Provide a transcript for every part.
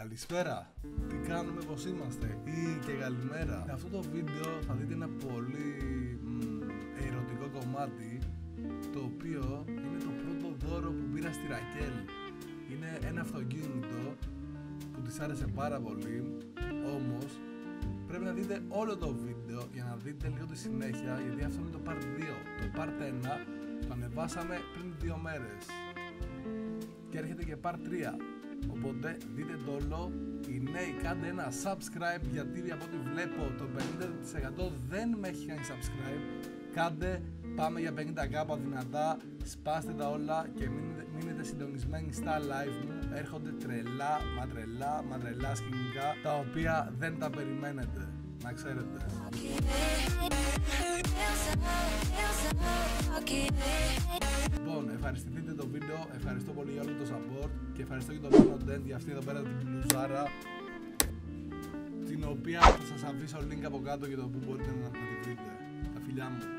Καλησπέρα, τι κάνουμε, πως είμαστε; Ή και καλημέρα. Σε αυτό το βίντεο θα δείτε ένα πολύ μ, ερωτικό κομμάτι Το οποίο είναι το πρώτο δώρο που πήρα στη Ρακέλ Είναι ένα αυτοκίνητο που της άρεσε πάρα πολύ Όμως πρέπει να δείτε όλο το βίντεο για να δείτε λίγο τη συνέχεια Γιατί αυτό είναι το part 2 Το part 1 το ανεβάσαμε πριν δύο μέρες. Και έρχεται και part 3 Οπότε δείτε το όλο. Οι νέοι κάντε ένα subscribe γιατί από ό,τι βλέπω το 50% δεν με έχει κάνει subscribe. Κάντε, πάμε για 50k δυνατά, σπάστε τα όλα και μείνετε, μείνετε συντονισμένοι στα live μου. Έρχονται τρελά, μα τρελά, μα τρελά σκηνικά τα οποία δεν τα περιμένετε. Να ξέρετε. Λοιπόν, ευχαριστηθείτε το βίντεο, ευχαριστώ πολύ για όλο το support και ευχαριστώ και τον Λόνο Dent για αυτή εδώ πέρα την μπλουζάρα την οποία θα σας αφήσω link από κάτω για το που μπορείτε να, τη βρείτε. Τα φιλιά μου.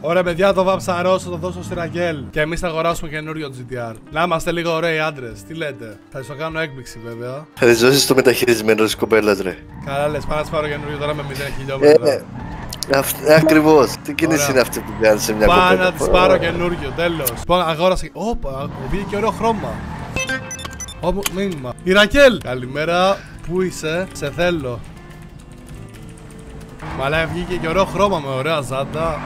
Ωραία παιδιά, το βαψαρό θα το δώσω στη Ραγγέλ και εμείς θα αγοράσουμε καινούριο GTR. Να είμαστε λίγο ωραίοι άντρες. τι λέτε; Θα σου κάνω έκπληξη βέβαια. Θα τη το μεταχειρισμένο της κοπέλας, ρε. Καλά λες, πάω να πάρω καινούριο τώρα με 0 χιλιόμετρα. Ε, Ακριβώς. Τι κίνηση είναι αυτή που κάνει σε μια κοπέλα; Πάω να της πάρω καινούριο, τέλος. Λοιπόν, αγόρασα. Όπα, βγήκε και ωραίο χρώμα. Ω, μήνυμα. Η Ρακέλ! Καλημέρα, πού είσαι, σε θέλω. Μαλά βγήκε και ωραίο χρώμα με ωραία ζάντα.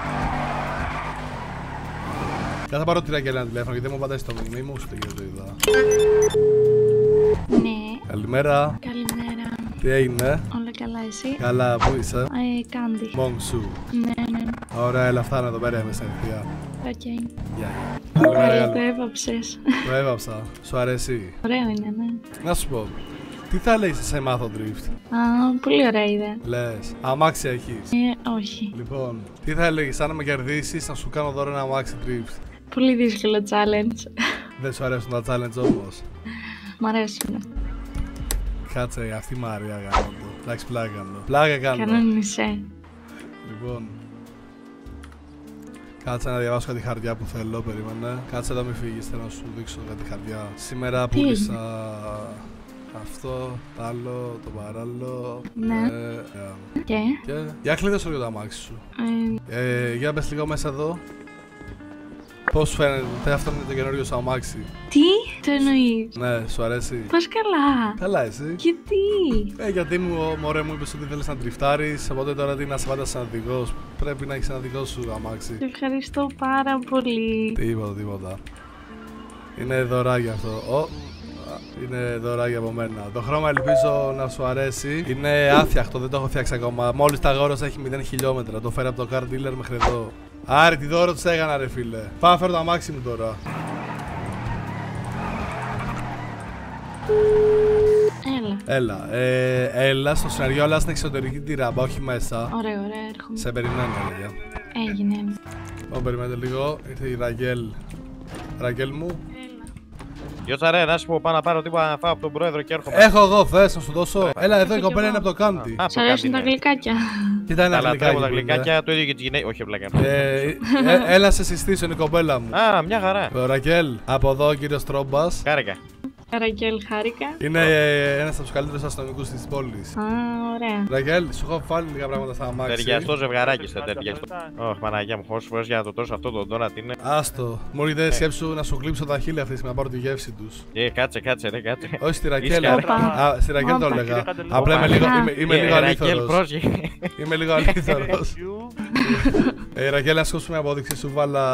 Και θα πάρω τη Ρακέλ ένα τηλέφωνο γιατί δεν μου πατάει στο μήνυμα. Είμαι ούτε το είδα. Ναι. Καλημέρα. Καλημέρα. Τι έγινε; Όλα καλά εσύ; Καλά, πού είσαι; Ε, Κάντι. Μόγκσου. Ναι, ναι. Ωραία, έλα φτάνω εδώ πέρα είμαι στην ευθεία. Οκ. Γεια. Καλή, το έβαψες. Το έβαψα. Σου αρέσει. Ωραίο είναι, ναι. Να σου πω. Τι θα λέει σε μάθω drift; Α, πολύ ωραία ιδέα. Λες. Αμάξι έχεις; Ε, όχι. Λοιπόν, τι θα έλεγε, αν να με κερδίσεις, να σου κάνω δώρο ένα αμάξι drift. Πολύ δύσκολο challenge. Δεν σου αρέσουν τα challenge όμως. Μ' αρέσουν. Κάτσε, αυτή η Μαρία κάνω το. Εντάξει, πλάκα κάνω. Πλάκα κάνω. Κανόνισε. Λοιπόν. Κάτσε να διαβάσω κάτι χαρτιά που θέλω, περίμενε. Κάτσε να μην φύγεις, θέλω να σου δείξω κάτι χαρτιά. Σήμερα πούλησα αυτό, το άλλο, το παράλληλο. Ναι. Ε, ε, Και; και... Για κλείδε όλο το αμάξι σου. Ε, Ε, για μπες λίγο μέσα εδώ. Πώς φαίνεται, αυτό είναι το καινούριο σου αμάξι. τι, το εννοείς; Ναι, σου αρέσει; Πας καλά. Καλά, εσύ; Γιατί. Ε, γιατί μου, μωρέ μου είπες ότι θέλεις να τριφτάρεις. Οπότε τώρα τι να σε πάντα σαν οδηγό. Πρέπει να έχεις ένα δικό σου αμάξι. Σε ευχαριστώ πάρα πολύ. Τίποτα, τίποτα. Είναι δωράκι αυτό. Ο, είναι δωράκι από μένα. Το χρώμα ελπίζω να σου αρέσει. Είναι άθιαχτο, δεν το έχω φτιάξει ακόμα. Μόλις τα αγόρασα έχει 0 χιλιόμετρα. Το φέρω από το car dealer μέχρι εδώ. Άρη, τι δώρο τη έκανα, ρε φίλε. Πάω να φέρω το αμάξι μου τώρα. Έλα. Έλα. Ε, έλα στο σενάριο, αλλά στην εξωτερική τη ράμπα, όχι μέσα. Ωραία, ωραία, έρχομαι. Σε περιμένω, παιδιά. Έγινε. Λοιπόν, περιμένετε λίγο. Ήρθε η Ραγκέλ. Ραγκέλ μου. Γεια ρε, να σου πω πάω να πάρω τίποτα να φάω από τον πρόεδρο και έρχομαι. Έχω εδώ, θες να σου δώσω; Έλα, εδώ η κι κοπέλα εγώ. είναι από το κάντι. Α, Σ' αρέσουν τα γλυκάκια. Τι ήταν Καλά, αγγλικά τρέχω τα εκεί που είναι. γλυκάκια, το ίδιο και τη γυναίκα. Όχι, βλάκα. Ε, ε, έλα σε συστήσω, είναι η κοπέλα μου. Α, μια χαρά. Ο Ρακέλ, από εδώ ο κύριος Τρόμπας. Χάρηκα. Ραγγέλ, χάρηκα. Είναι ε, ένας από τους καλύτερους αστυνομικούς της πόλης. Α, ωραία. Ρακέλ, σου έχω βάλει λίγα πράγματα στα αμάξι. Ταιριαστό ζευγαράκι στα ταιριαστό. Όχι, Παναγία μου, χωρίς φορέ για να το τόσο αυτό το τώρα τι είναι. Άστο. Μου ήρθε σκέψου να σου κλείψω τα χείλη αυτή να πάρω τη γεύση τους. Ε, κάτσε, κάτσε, ρε, κάτσε. Όχι στη Ρακέλ. Ίσια. Όπα. Α, στη Ρακέλ το Όπα. έλεγα. Απλά είμαι λίγο, είμαι, είμαι Ε, λίγο Ρακέλ, αλήθωρος. πρόσεχε. Είμαι λίγο αλήθωρος. Ε, Ρακέλ, να σκόψουμε απόδειξη. Σου βάλα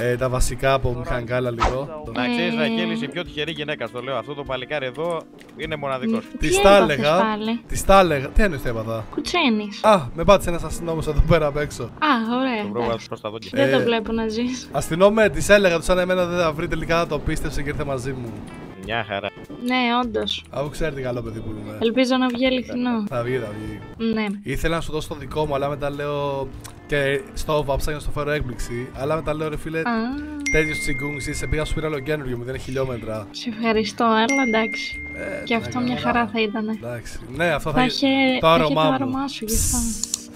ε, τα βασικά από μηχανικά, αλλά λίγο. Να ξέρεις, Ε. Ρακέλ, είσαι η πιο τυχερή γυναίκα, στο λέω. Αυτό το παλικάρι εδώ είναι μοναδικός. Τη Τις τα έπαθες έλεγα. πάλι; Τη τα έλεγα. Τι εννοείς τι έπαθα. Κουτσένεις. Α, με πάτησε ένας αστυνόμος εδώ πέρα απ' έξω. Α, ωραία. Το πρόβλημα εντάξει. προς τα δόντια. Δεν το Ε, βλέπω να ζεις. Αστυνόμε, τη έλεγα τους σαν εμένα δεν θα βρει. Τελικά το πίστεψε και ήρθε μαζί μου. Μια χαρά. Ναι, όντως. Αφού ξέρει τι καλό παιδί που είμαι. Ελπίζω να βγει αληθινό. Θα βγει, θα βγει. Ναι. Ήθελα να σου δώσω το δικό μου, αλλά μετά λέω. Και στο βάψα για να στο φέρω έκπληξη. Αλλά μετά λέω ρε φίλε, Α, τέτοιος τσιγκούγκ είσαι. Πήγα σου πήρα άλλο καινούριο, 0 χιλιόμετρα. σε ευχαριστώ, αλλά εντάξει. Ε, Και τι αυτό να μια κάνω. χαρά θα ήταν. Εντάξει. Ναι, αυτό θα, Θα είχε το θα είχε άρωμά το μου. άρωμά σου γι' αυτό.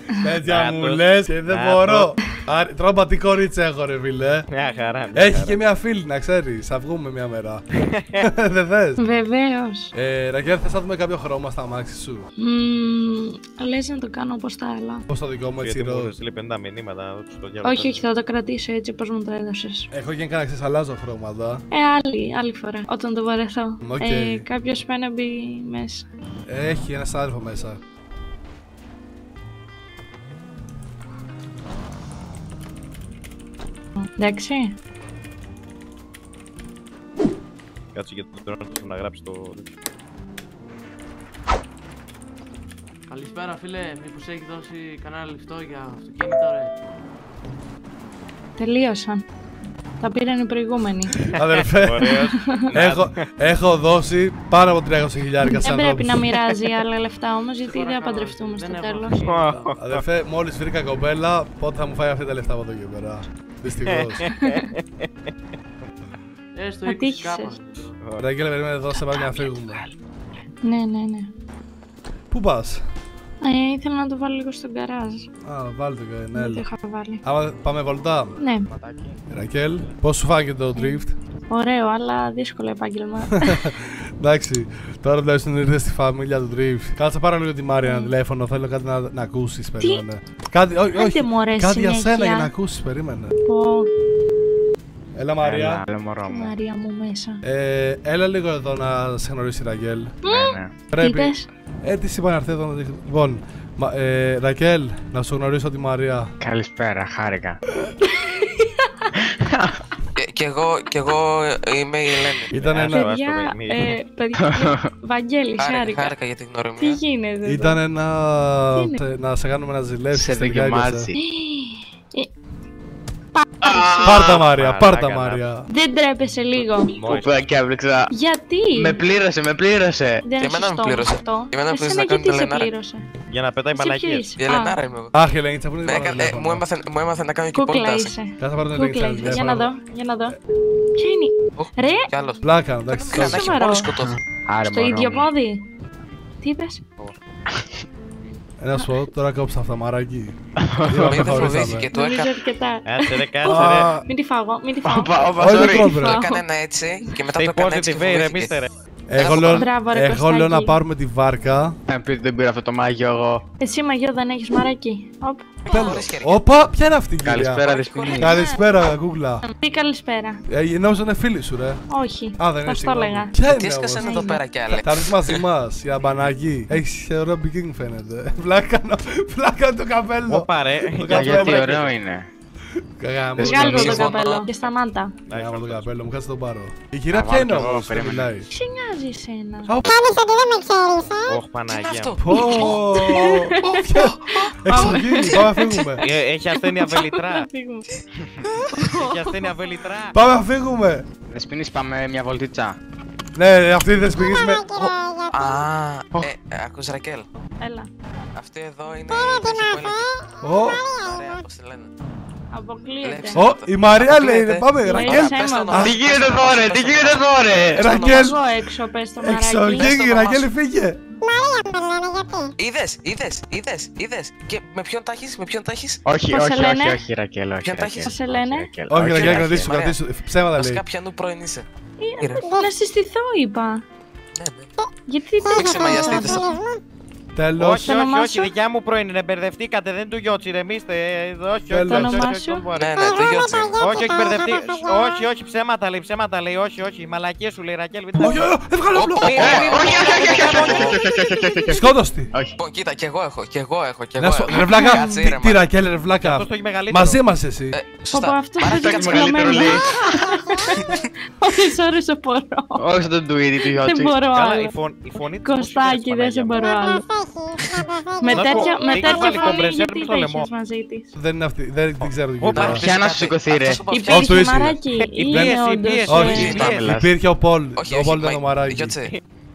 Τέτοια Να μου το- λες και δεν να μπορώ. Άρη, Τρώμπα τι κορίτσι έχω, ρε φίλε. Μια χαρά. μια Έχει χαρά. και μια φίλη, να ξέρεις. Θα βγούμε μια μέρα. Δεν θες; Βεβαίως. Ε, Ρακέλ, θες να δούμε κάποιο χρώμα στα μάξι σου; Λες να το κάνω όπως τα άλλα. Πώς το δικό μου έτσι Γιατί μου ροζ. έχουν στείλει 50 μηνύματα να τους το διαβάσω. Όχι, όχι, θα το κρατήσω έτσι όπως μου το έδωσες. Έχω γίνει κανένα αλλάζω χρώματα. Ε, άλλη, άλλη φορά, όταν το βαρεθώ. Οκ. Ε, Κάποιος πάει να μπει μέσα. Έχει ένας συνάδελφος μέσα. Εντάξει. Κάτσε για τον τρόνο του να γράψει το. Καλησπέρα φίλε, μήπως έχει δώσει κανένα λεφτό για αυτοκίνητο ρε; Τελείωσαν. Τα πήραν οι προηγούμενοι. Αδερφέ, Ωραίος. έχω, έχω δώσει πάνω από 300 χιλιάρικα σε Δεν πρέπει ανθρώπους. να μοιράζει άλλα λεφτά όμως, γιατί δεν θα Παρακαλώ, παντρευτούμε στο δεν έχω τέλος. αυτοκίνητο. Αδερφέ, μόλις βρήκα κοπέλα, πότε θα μου φάει αυτή τα λεφτά από εδώ και πέρα. Δυστυχώς. Έστω 20 Ατύχησες. κάπα. Ραγγέλα, περίμενε εδώ, σε πάμε να φύγουμε. Ναι, ναι, ναι. Πού πας; Ε, ήθελα να το βάλω λίγο στον καράζ. Α, βάλτε το Δεν το κανένα. είχα βάλει. Άμα πάμε βολτά. Ναι, Ρακέλ, πώς σου φάνηκε το drift; ωραίο, αλλά δύσκολο επάγγελμα. Εντάξει, τώρα τουλάχιστον ήρθε στη φαμίλια του drift. Κάτσε πάρα λίγο τη Μάρια ένα τηλέφωνο. Θέλω κάτι να, να ακούσεις. Περίμενε. Κάτι, όχι, Άντε, όχι. μωρέ, Κάτι για συνέχεια. σένα για να ακούσεις. Περίμενε. Πω, Έλα, Μαρία. Έλα, μωρό τη μου. Μαρία μου μέσα. Ε, έλα λίγο εδώ να σε γνωρίσει η Ρακέλ. Ναι, ναι. Τι Πρέπει. είπες; Ε, τι είπα να έρθει εδώ να δείχνει. Λοιπόν, μα, ε, Ρακέλ, να σου γνωρίσω τη Μαρία. Καλησπέρα, χάρηκα. Και, και, εγώ, και εγώ είμαι η Ελένη. Ήταν Ε, ένα, άστο, Παιδιά, άστο, μη- ε, παιδιά, Βαγγέλη, Χάρηκα, χάρηκα. χάρηκα για την Τι γνωριμία. γίνεται εδώ; ήταν ένα. Τι είναι; τε- να σε κάνουμε να ζηλέψεις. Σε δοκιμάζει. Πάρτα Μάρια, πάρτα Μάρια. Δεν τρέπεσε λίγο. Κουπέκι άπλεξα. Γιατί; Με πλήρωσε, με πλήρωσε. Δεν εμένα με πλήρωσε. Εμένα πλήρωσε να κάνω την πλήρωσε; Για να πετάει μαλακίε. Η Ελενάρα είμαι εγώ. Αχ, Ελένη, θα Μου έμαθε να κάνω και πόρτα. Θα πάρω την Ελενάρα. Για να δω, για να δω. Ποιο είναι. Ρε. Πλάκα, εντάξει. Στο ίδιο πόδι. Τι είπες; Ένα σου πω, τώρα κόψα αυτά, μαράκι. Μην το φοβίζει και το έκανα. Κάτσε ρε, κάτσε ρε. Μην τη φάω, μην τη φάω. Όχι, δεν έκανε έτσι και μετά το έκανε έτσι και φοβήθηκες ρεμίστε ρε. Εγώ λέω, Μπράβο, ρε, εγώ λέω να Κωστάκη. πάρουμε τη βάρκα. Να πει ότι δεν πήρα αυτό το μάγιο εγώ. Εσύ μαγιό δεν έχεις μαράκι. Οπ. Χωρίς χέρια. Όπα, ποια είναι αυτή η κυρία; Καλησπέρα, Δεσποινή. Καλησπέρα, Google. Τι καλησπέρα. Ε, νόμιζα είναι φίλη σου, ρε. Όχι. Α, δεν Θα είναι στο συγγνώμη. έλεγα. Ποια Τις είναι έσκασαν όμως; εδώ πέρα κι άλλοι. Θα έρθει μαζί μας, για μπανάκι. Έχει ωραίο μπικίνγκ φαίνεται. Πλάκα πλάκα το καπέλο. Όπα ρε. Το Για γιατί καπέλο. ωραίο είναι. Καγάμε. Δεν Βγάλω το Συμφωνώ. καπέλο και σταμάτα. Καγάμε το καπέλο μου, κάτσε τον πάρω. Η κυρία Να ποια είναι βάλω κι εγώ, όμως που περίμενε. μιλάει. Τι σε νοιάζει εσένα. Α, Ωχ, Τι είναι Παναγία. αυτό. Πω. Ποια- Εξωγήινη, πάμε να φύγουμε. Ε, Έχει ασθένεια βελιτρά. Φύγουμε. Έχει ασθένεια βελιτρά. Πάμε να φύγουμε. Δεσποινής, πάμε μια βολτίτσα. Ναι, αυτή δεν σπηγείς με. Α, ε, ε, ακούς Ρακέλ. Έλα. Αυτή εδώ είναι η τέτοια που έλεγε. Ω, Ωραία, πώς τη λένε. Αποκλείεται. Λέψε. ω, η Μαρία λέει, Αποκλείεται. ναι, πάμε, Ωραία, Ρακέλ. σε πες το αίμα. όνομα. Τι γίνεται εδώ, ρε, τι γίνεται εδώ, ρε. Ρακέλ, Εγώ έξω πες το μαράκι. εξωγήινη, το Ρακέλ όνομά φύγε. Είδες, είδες, είδες, είδες. Και με ποιον τα έχεις, με ποιον τα έχεις; Όχι, Πώς σε όχι, λένε; όχι, όχι, Ρακέλ, όχι. Ποια τα Ρακέλ, έχεις; Πώς σε λένε; όχι, Ρακέλ, Όχι, Ρακέλ, Ρακέλ, κρατήσου, Μαρία. κρατήσου. Ψέματα λέει. Βασικά ποιανού πρώην είσαι. Ε, Να συστηθώ είπα. Ναι, ναι. Γιατί Μην δεν όχι, όχι, όχι, όχι, δικιά μου πρώην είναι. Μπερδευτήκατε, δεν του γιότσι. Ρεμίστε. Όχι, όχι, όχι. Ναι. Όχι, όχι. Όχι, όχι, ψέματα λέει, ψέματα λέει. Όχι, όχι, μαλακίε σου λέει, Ρακέλ. Όχι, όχι, όχι, βγάλω όπλο. Όχι, Σκότω. Λοιπόν, κοίτα, κι εγώ έχω. Κι εγώ έχω. και εγώ έχω. Τι ρακέλ, ρευλάκα. Μαζί μας εσύ. Ε, σωστά. Αυτός έχει μεγαλύτερο. Όχι, sorry, σε μπορώ. Όχι, δεν του είδη του Δεν μπορώ άλλο. Κωστάκι, δεν σε μπορώ άλλο. Με τέτοια φωνή γιατί έχεις μαζί της; Δεν είναι αυτή, δεν ξέρω. Ποια να σου σηκωθεί ρε. Υπήρχε μαράκι. Όχι, υπήρχε ο Πολ. Ο Πολ ο.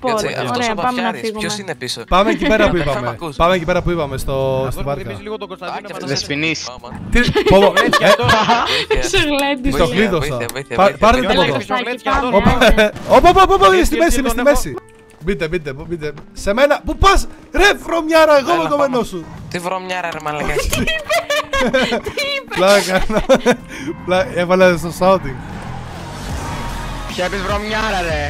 Λοιπόν, αυτός Ωραία, πάμε να φύγουμε. Ποιος είναι πίσω; Πάμε εκεί πέρα που είπαμε. πάμε εκεί πέρα που είπαμε στο βάρκα. λίγο τον Κωνσταντίνο Δεσποινής. Τι. Πόπο. Ε, ε, ε, Σε γλέντι. Στο κλείδωσα. Πάρτε το πόπο. Όπα, όπα, όπα, είναι στη μέση, είναι στη μέση. Μπείτε, μπείτε, μπείτε. Σε μένα, πού πας! Ρε, βρωμιάρα, εγώ με το μενό σου. Τι βρωμιάρα, ρε, μαλακά. Τι είπε, Πλάκα, ναι. έβαλα στο shouting. Ποια πεις βρωμιάρα, ρε.